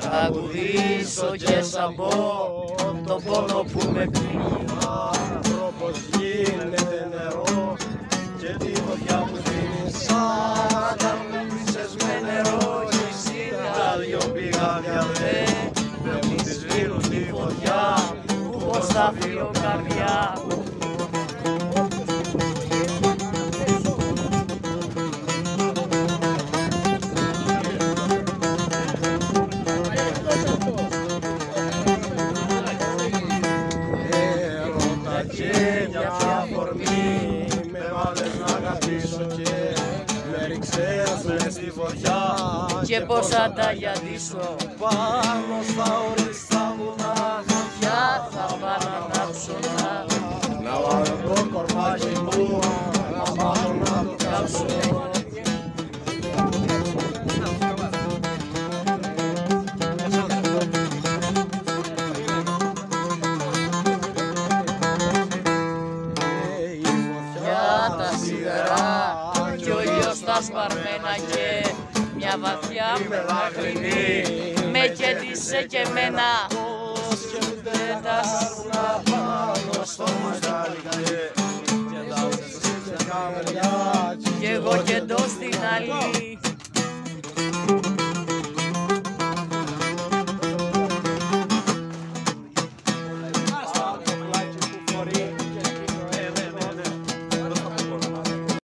Τραγουδήσω και θα πω το πόνο που με πνίγει. Άνθρωπος γίνεται νερό και τη φωτιά που δίνει. Σαν τα πούσες με νερό και εσύ τα δυο πηγάδια δε. Δεν μου τη σβήνουν τη φωτιά που πως θα φύγω καρδιά με ρίξες μες στη φωτιά και πως θα τα γιατήσω πάνω στα οριστά βουνά πια θα πάω να ανάψω να να βάλω το κορμάκι μου να πάω να το κάψω. Και η φωτιά για τα σιδερά σπαρμένα και μια βαθιά μελαχρινή με κέντησε και εμένα. Δεν τα να πάνω στο μαγάλι και τα ουσίες και καμεριά κι εγώ κεντώ στην άλλη